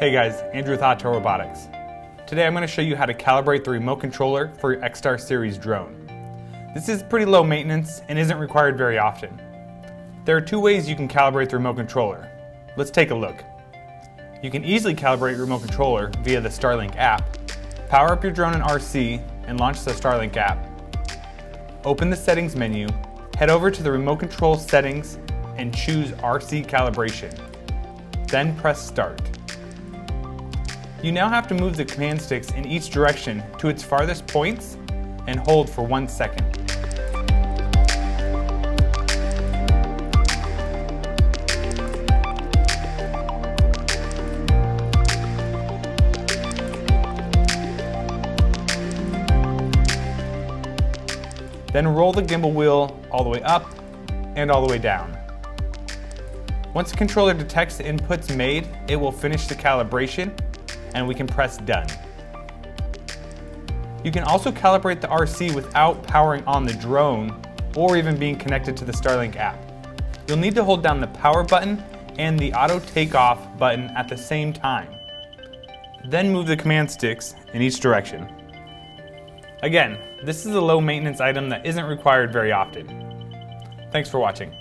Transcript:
Hey guys, Andrew with Autel Robotics. Today I'm going to show you how to calibrate the remote controller for your X-Star series drone. This is pretty low maintenance and isn't required very often. There are two ways you can calibrate the remote controller. Let's take a look. You can easily calibrate your remote controller via the Starlink app. Power up your drone in RC and launch the Starlink app. Open the settings menu, head over to the remote control settings and choose RC calibration. Then press start. You now have to move the command sticks in each direction to its farthest points and hold for one second. Then roll the gimbal wheel all the way up and all the way down. Once the controller detects the inputs made, it will finish the calibration and we can press done. You can also calibrate the RC without powering on the drone or even being connected to the Starlink app. You'll need to hold down the power button and the auto takeoff button at the same time. Then move the command sticks in each direction. Again, this is a low maintenance item that isn't required very often. Thanks for watching.